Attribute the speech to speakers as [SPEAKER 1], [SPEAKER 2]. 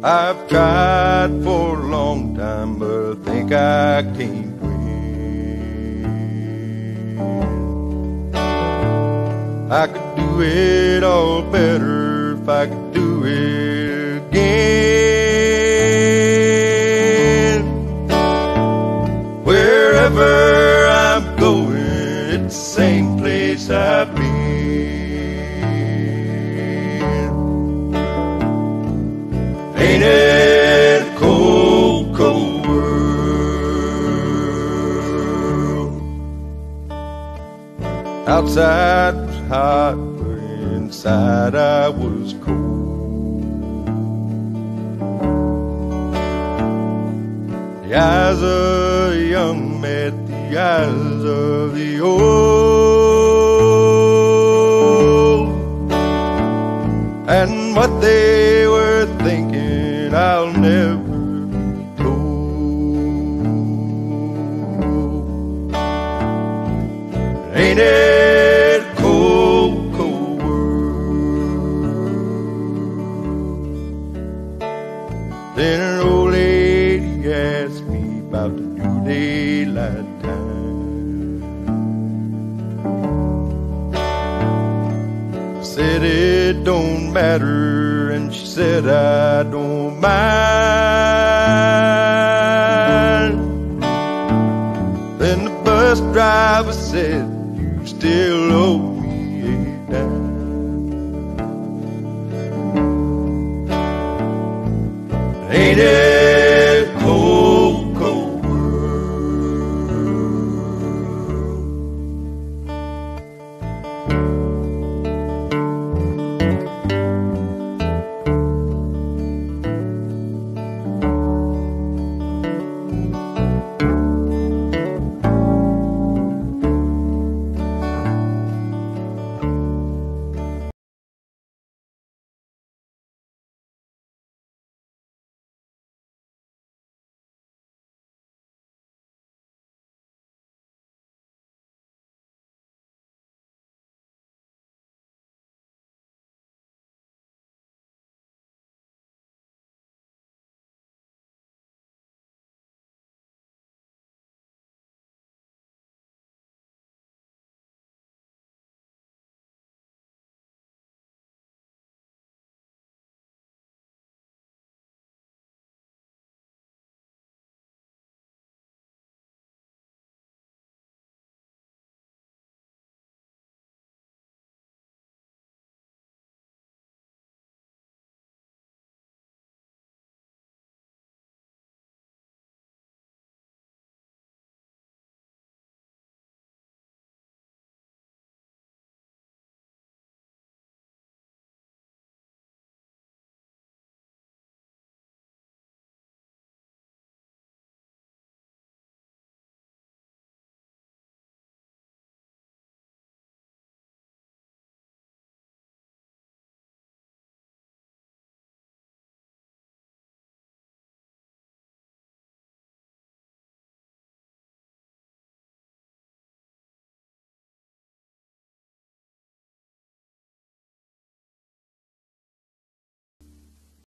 [SPEAKER 1] I've tried for a long time, but I think I can't win. I could do it all better if I could do it again. Wherever I'm going, it's the same Cold, cold world? Outside was hot, but inside I was cold. The eyes of the young met the eyes of the old. And what they were thinking, I'll never told. Ain't it cold, cold world? Then an old lady asked me about the new daylight time. it don't matter. And she said, I don't mind. Then the bus driver said, You still owe me a dime. Ain't it?